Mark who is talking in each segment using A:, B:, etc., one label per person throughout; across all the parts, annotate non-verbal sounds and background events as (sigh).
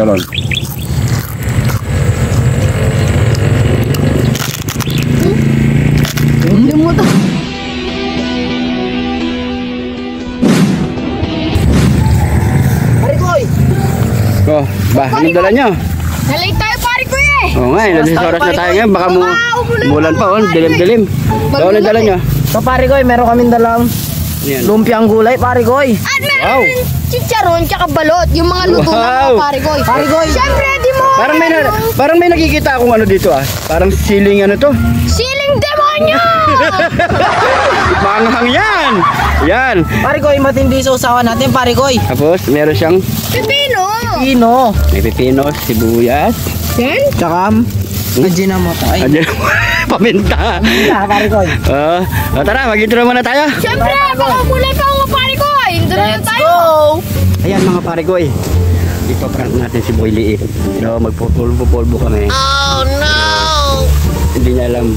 A: To.
B: Parikoy!
C: Oh, ba, anong dala nyo?
A: Nalate tayo pare ko eh.
C: Oo nga, eh, nasa oras na tayo ngayon. Baka mo,
A: umulan
C: mulan pa, oh, dilim-dilim. So, anong dala nyo?
B: So Parikoy, meron kaming dalang lumpiang gulay, Parikoy.
A: At meron
C: Wow.
A: Chicharon tsaka balot. Yung mga luto
C: Wow.
A: ng mga. Pare ko. Siyempre, di mo.
C: Parang may, na, parang may nakikita akong ano dito ah. Parang ceiling ano to.
A: Siling demonyo! (laughs)
C: Manghang yan! Yan!
B: Parikoy, matindi sa usawan natin, Parikoy.
C: Tapos, meron siyang
A: Pipino!
B: Pino.
C: may pipino, sibuyas.
A: Yan?
B: Tsaka, Ajina mo to. Ay,
C: Ano? (laughs) Paminta.
B: ah, Parikoy.
C: Oh, oh, tara, mag-intro muna tayo.
A: Siyempre, baka mulay pa ako na
B: Let's
A: tayo.
B: go!
C: Ayan mga pare ko eh. Ipaprank natin si Boy Liit. No, magpupulbo-pulbo kami.
A: Oh no!
C: Hindi niya alam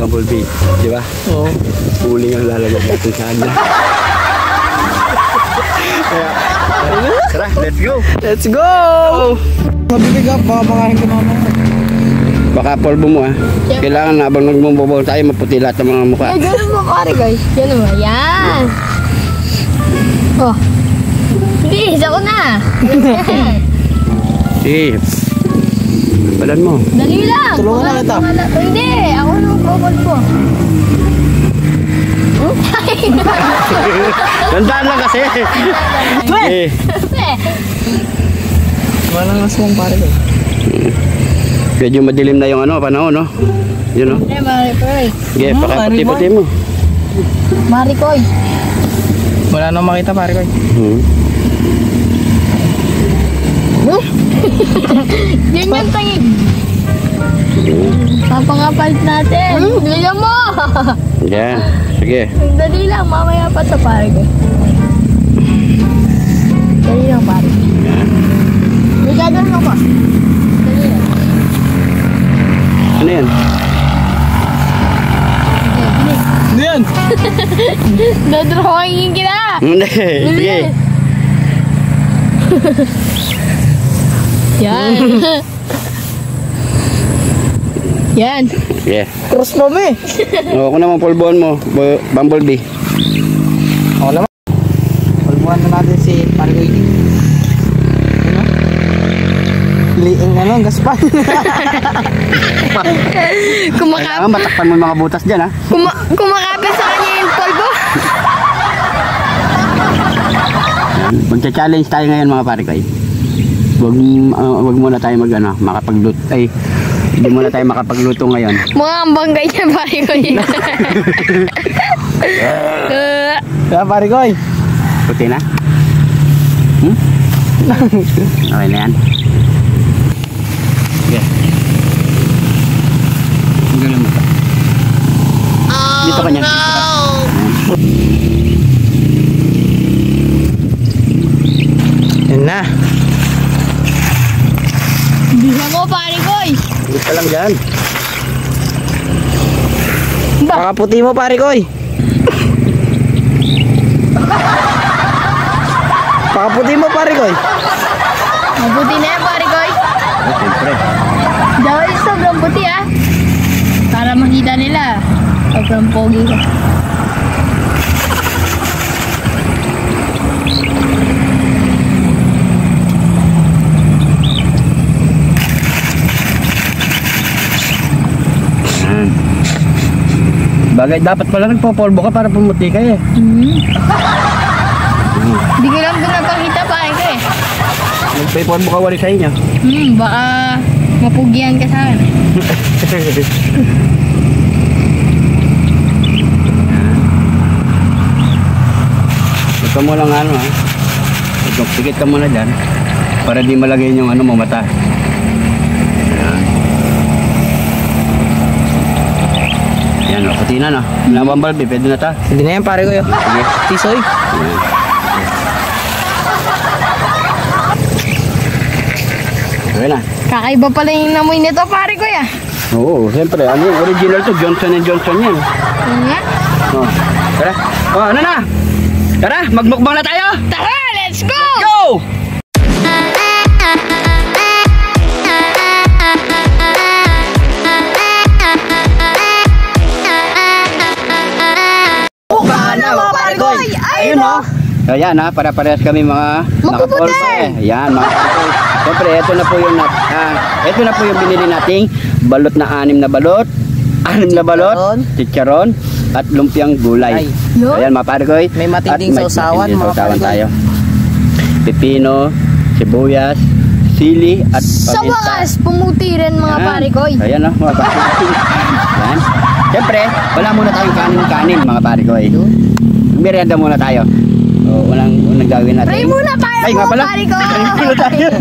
C: Bumblebee. Di ba?
B: Oo.
C: Uling ang lalagyan natin sa kanya. Kaya, tara, let's go.
B: Let's go! Mabibig ka, baka makahin ka mama.
C: Baka polvo mo ah. Kailangan habang nagmumubol tayo, maputi lahat ng mga mukha.
A: Ay, ganun mo pare ko. Yan mo. Yan. Oh. Hindi, isa ko na. (laughs)
C: Sige. Balan mo.
A: Dali lang.
B: Tulungan na kita.
A: Wala- Hindi, ako nang bubol ko. (laughs)
C: Tandaan lang kasi. Eh,
B: Walang aswang, Parikoy.
C: medyo madilim na yung ano, panahon, no? Yun, no?
A: Eh, Marikoy.
C: Sige,
B: Hmm,
C: pakaputi-puti mo.
A: Marikoy.
B: Wala nang makita, Parikoy.
C: Hmm. (laughs)
A: Yan yung tangig. Papangapalit natin. Bilisan mo. (laughs)
C: Yan. Sige.
A: Dali lang, mamaya pa sa pare ko. Dali lang, pare. May gagawin ako. Dali lang.
C: Ano yan?
B: Yan?
A: Dodrawingin (laughs) kita.
C: Hindi. Sige. (laughs)
A: Yan. (laughs) Yan.
C: Sige.
B: Cross mo, me.
C: O, ako naman pulbuhan mo. Bu- Bumblebee.
B: Ako naman. Palbuhan na natin si Parikoy. Liing ano, gaspan. (laughs)
A: Kumaka
C: Kailangan matakpan mo yung mga butas dyan, ha?
A: kuma kumakapit sa kanya yung polvo.
C: Magcha-challenge tayo ngayon mga pare ko. Wag, uh, wag muna tayo mag ano, makapagluto. Ay, hindi muna tayo makapagluto ngayon.
A: Mga ambang ganyan, pare ko yun. Uh,
B: Kaya Parikoy.
C: Puti na? Hmm? (laughs) Okay na yan. Sige. Ang galing mo to. Dito ka niya.
B: Yan na.
A: Bisa mo, pare ko.
C: Dito ka lang dyan.
B: Pakaputi mo, Parikoy. Pakaputi mo, Parikoy.
A: Mabuti na yan, pare ko.
C: Oh, siyempre.
A: Dahil sobrang puti ah. Para makita nila. Sobrang pogi ko.
C: Yan. Bagay, dapat pala nagpopolvo ka para pumuti ka eh.
A: Hindi ko lang pinapakita ko eh.
C: Nagpopolvo ka wali sa inyo.
A: Hmm, baka mapugian ka sa akin. (laughs)
C: Ito mo lang ano ha. Ito, pikit ka muna dyan. Para di malagay yung ano mo mata. Yan. Yan o, puti na no. Ilang bumblebee, pwede na ta.
B: Hindi na yan, Parikoy.
C: Sige.
B: Tisoy.
C: Okay na.
A: Kakaiba pala yung namoy nito pare ko ya.
C: Oo, siyempre. Ano yung original to? Johnson Johnson yan.
A: Yun nga.
C: Oh. Tara. Oh, ano na? Tara, magmukbang na tayo!
A: Tara, let's go!
C: Let's go! Ayun o. So ha, para parehas kami mga
A: nakaporma
C: eh. Yan mga Siyempre, ito na po yung nat, ah, uh, ito na po yung binili nating balot na anim na balot, anim na balot, chicharon, at lumpiang gulay.
B: Ay.
C: Ayan mga pare ko. eh.
B: May matinding
C: At may
B: sausawan,
C: matinding
B: mga
C: sausawan tayo. Pipino, sibuyas, sili, at
A: Sa
C: paminta.
A: wakas, pumuti rin mga
C: Yan.
A: pare ko.
C: Ayan o, mga pare ko. (laughs) Yan. Siyempre, wala muna tayong kanin-kanin mga pare ko. Eh. Merienda muna tayo. O, unang, unang gawin natin.
A: Pray muna tayo
C: Ay,
A: mga ko.
C: Pray muna tayo. (laughs)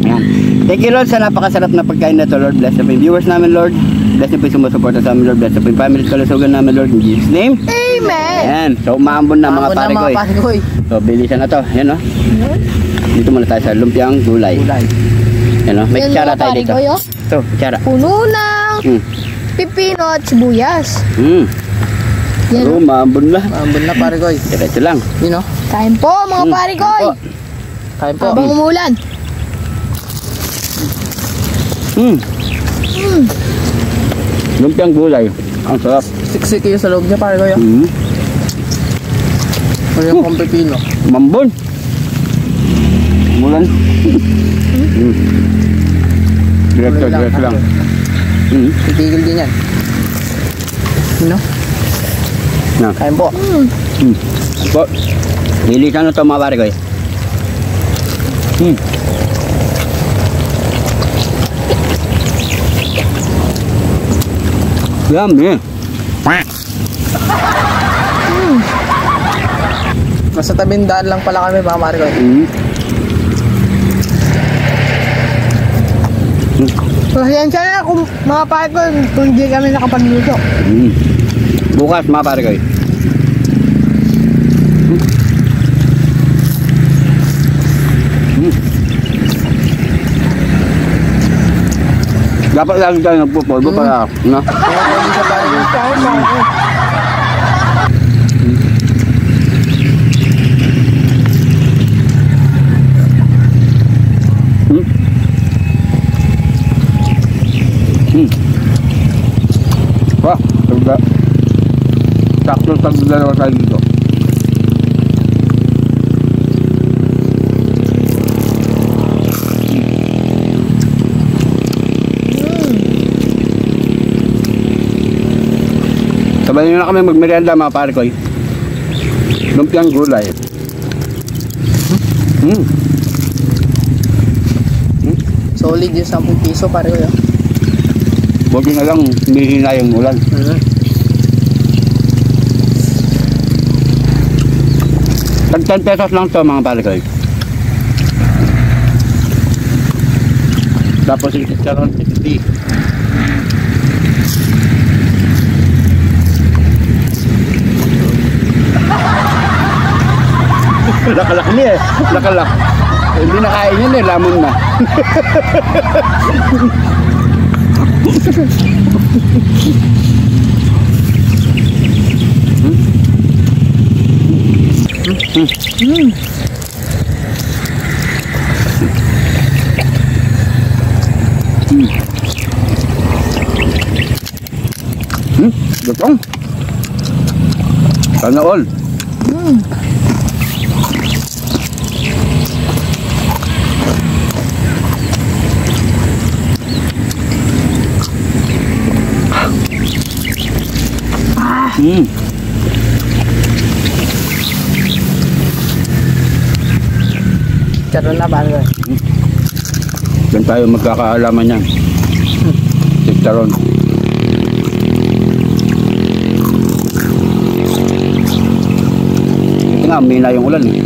C: Ayan. Thank you Lord sa napakasarap na pagkain na to Lord. Bless yung viewers namin Lord. Bless na po yung sumusuporta sa amin Lord. Bless na po yung family kalusugan namin Lord. In Jesus name.
A: Amen.
C: Ayan. So umaambon na mga pare ko. Eh.
B: pare ko eh.
C: So bilisan na to. Ayan o. Dito muna tayo sa lumpiang gulay.
B: Gulay.
C: Ayan o. May
A: Yan,
C: kutsara
A: mga
C: tayo
A: pare
C: dito.
A: ko, yo.
C: Ito, kutsara.
A: Puno ng
C: Hmm.
A: pipino at sibuyas.
C: Hmm.
A: Yan.
C: Pero umaambon na.
B: Maambon na pare ko eh.
C: Diretso lang.
B: Yun o.
A: Kain po mga
C: Hmm.
A: pare ko.
C: Po.
B: Kain po.
A: Habang umulan.
C: Hmm.
A: Hmm.
C: Lumpiang gulay. Ang sarap.
B: Siksik yung sa loob niya pare ko yun.
C: Hmm.
B: Ano yung kong pepino.
C: Mambon. Mulan. Hmm. Diretso, diretso lang. Hmm.
B: Titigil din yan. Yun o.
C: Na.
B: Kain po.
A: Hmm.
C: Hmm. Po. Lilisan na to mga pare ko eh. Hmm. Yummy.
B: Nasa tabing daan lang pala kami mga eh.
C: Hmm.
A: Pasensya na kung mga pare ko kung hindi kami nakapagluto.
C: Hmm. Bukas mga pare ko. Hmm. Dapat lagi tayo nagpupulbo para, no?
B: Kaya ko din sa pare ko.
A: Kain pare ko.
C: Hmm? Hmm. Wah, tagda. Sakto tagda dalawa tayo dito. Sabay nyo na kami magmerienda mga pare ko. Lumpiang gulay. Hmm.
B: Solid yung 10 piso pare ko yun.
C: Buti na lang, hindi na yung ulan. Tag 10 pesos lang to mga pare ko. Tapos yung chicharon 60. Lakalak niya eh. Lakalak. Hindi nakain yun eh. Lamon na. Hmm, gutong. Sana all. Hmm.
B: Charon na eh.
C: Diyan tayo magkakaalaman yan. Chicharon. Ito nga, may na yung ulan eh.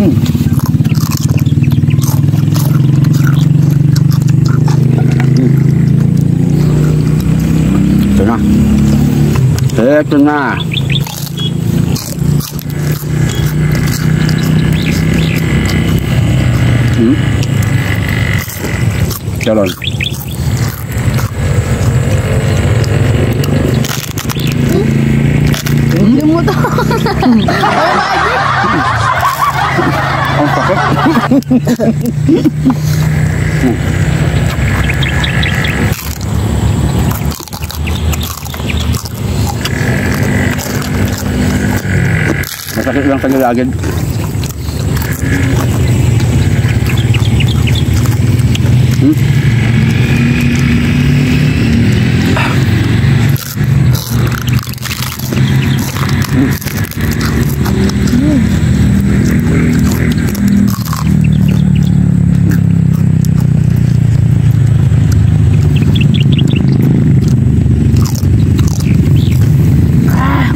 C: Hmm. Hmm. Ito na. Hmm? Charon.
A: Lumuto.
C: Ang sakit. Lang sa gilagid. Hmm?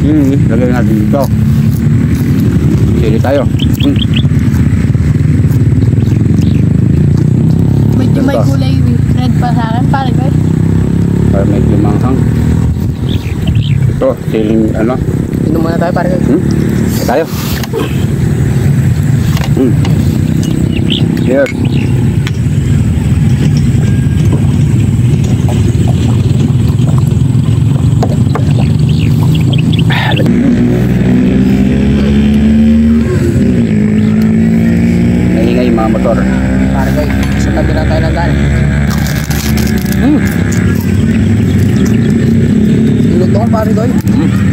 C: Hmm, lagay natin dito. Sili tayo. Hmm.
A: Medyo may kulay red pa sa akin, pare ko.
C: Para medyo manghang. Ito, siling ano.
B: Inom muna tayo pare.
C: Hmm? Tayo. Hmm. Yes. Naingay yung mga motor.
B: Pare ko. Sa tabi lang tayo ng daan.
C: Hmm.
B: Niluto ko pare ko.
C: Sarap.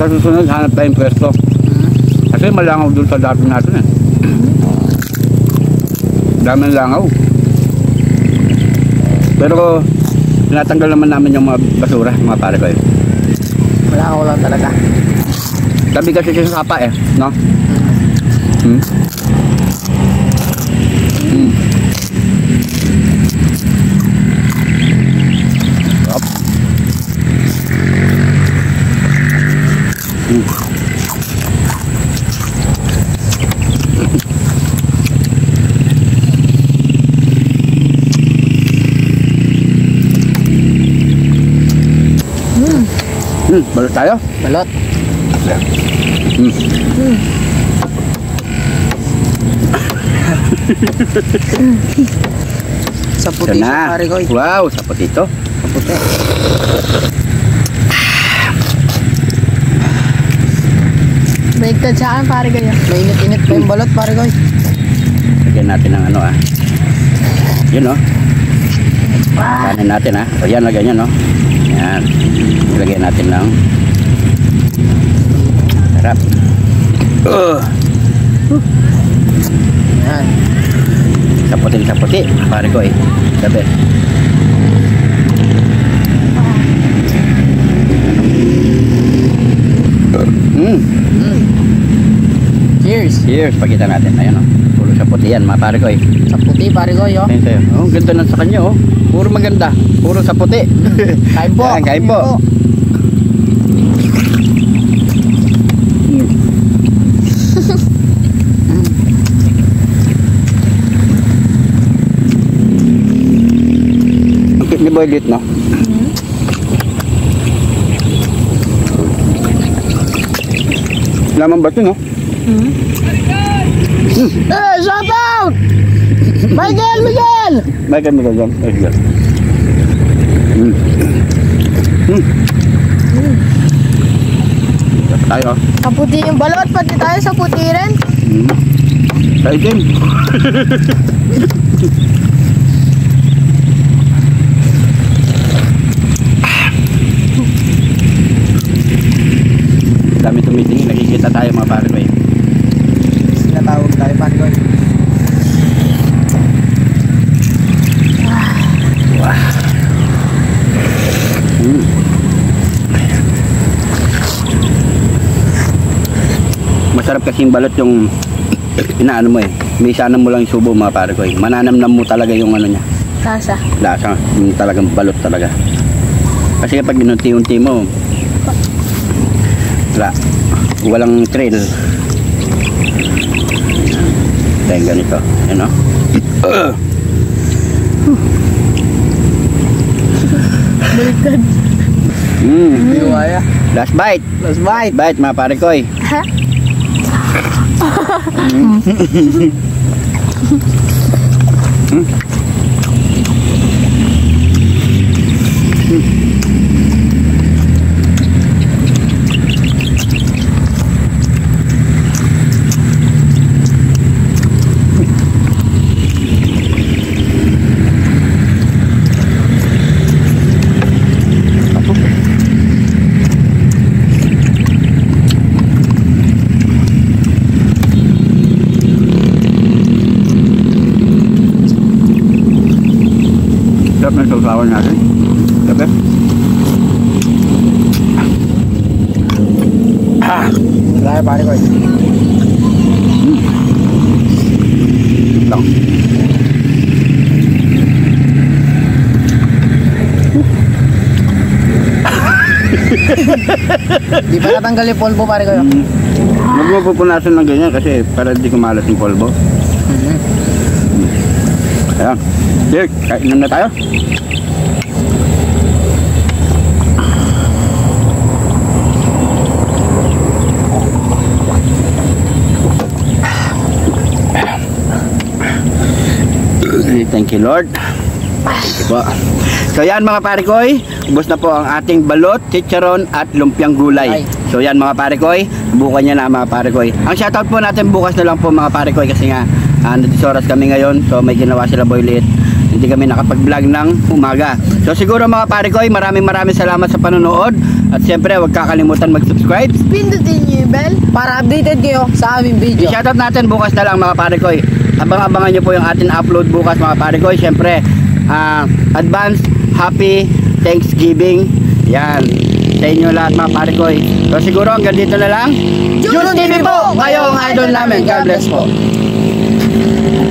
C: Sa susunod, hanap tayong pwesto. Kasi malangaw dun sa dati natin eh. Daming langaw. Pero tinatanggal naman namin yung mga basura, mga pare ko eh.
B: Ako lang talaga.
C: Tabi kasi siya sa sapa eh, no? Hmm? Hmm. Tayo?
B: Balot.
C: Hmm. (laughs)
B: Sa
C: Ito
B: puti siya
C: na.
B: pare ko.
C: Wow, sa potito.
B: Sa puti.
A: Baliktad sa akin, pare ko.
B: Mainit-init pa yung balot pare ko.
C: Lagyan natin ng ano ah. Yun oh. Kanin natin ah. O yan, lagyan yan oh. Yan. Lagyan natin ng sarap. Uh,
B: Yan.
C: saputin saputi. Pare ko eh. Sabi. Mm.
B: Cheers.
C: Cheers. Pakita natin. Ayan oh. Puro saputi yan mga pare ko eh.
B: Sa puti pare ko yo.
C: Ayun sa'yo. Oh, ganda ng sa kanya oh. Puro maganda. Puro saputi. (laughs)
B: Kain po.
C: Yan, kain po. Ang cute ni Boy Lit, no? Laman ba ito, no?
B: Eh, shout out! Michael, Miguel!
C: Michael mo dyan. Michael. Mm. Mm. Tayo.
A: Sa puti yung balot, pati tayo sa puti rin.
C: Mm. Tayo din. (laughs) Dami tumitingin, nakikita tayo mga pare ko eh.
B: Sinatawag tayo pare ko.
C: Mm. Masarap kasing balot yung inaano mo eh. May mo lang yung subo mga pare ko eh. Mananamnam mo talaga yung ano niya.
A: Lasa.
C: Lasa. Yung talagang balot talaga. Kasi kapag inunti-unti mo, wala. Walang trail. Dahil ganito. Ano?
A: Baliktad.
C: Mm.
B: Biwaya.
C: Last bite.
B: Last bite.
C: Bite mga pare ko eh. (laughs)
A: Ha?
C: natin. Gabi. Ah,
B: Wala pare ko.
C: lang.
B: Di pa natanggal yung polvo pare ko.
C: Mm. Huwag mo pupunasan ng ganyan kasi para di kumalat yung polvo. Ayan. Dirk, kain na tayo. Thank you Lord. Thank you po. So yan mga pare koy, ubos na po ang ating balot, chicharon at lumpiang gulay.
B: Ay.
C: So yan mga pare koy, bukan niya na mga pare koy. Ang shoutout po natin bukas na lang po mga pare koy kasi nga uh, nadisoras kami ngayon. So may ginawa sila boy. Hindi kami nakapag-vlog ng umaga. So siguro mga pare koy, maraming maraming salamat sa panonood. At siyempre, huwag kakalimutan mag-subscribe.
A: Pindutin niyo yung bell.
B: Para updated kayo sa aming video.
C: I-shoutout natin bukas na lang mga pare koy. Abang-abangan nyo po yung ating upload bukas mga pare koy. Siyempre, ah, advance happy Thanksgiving. Yan. Sa inyo lahat mga pare koy. So siguro hanggang dito na lang. June TV po! Kayo ang idol namin. God bless po.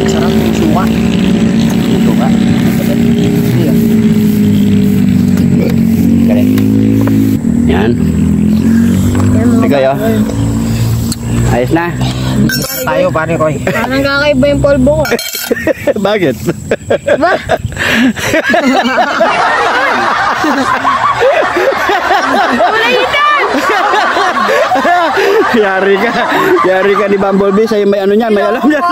B: Sarap yung suka.
C: Ito ka. Galing. Yan.
A: Yan mga
C: Sige kayo. Ayos na.
B: Tayo pare ko.
A: Parang kakaiba yung polvo ko. (laughs)
C: Bakit?
A: Ba?
C: Yari ka. Yari ka ni Bumblebee. Sa'yo may ano niyan. May alam niyan.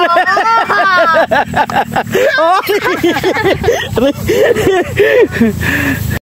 C: oh! (laughs)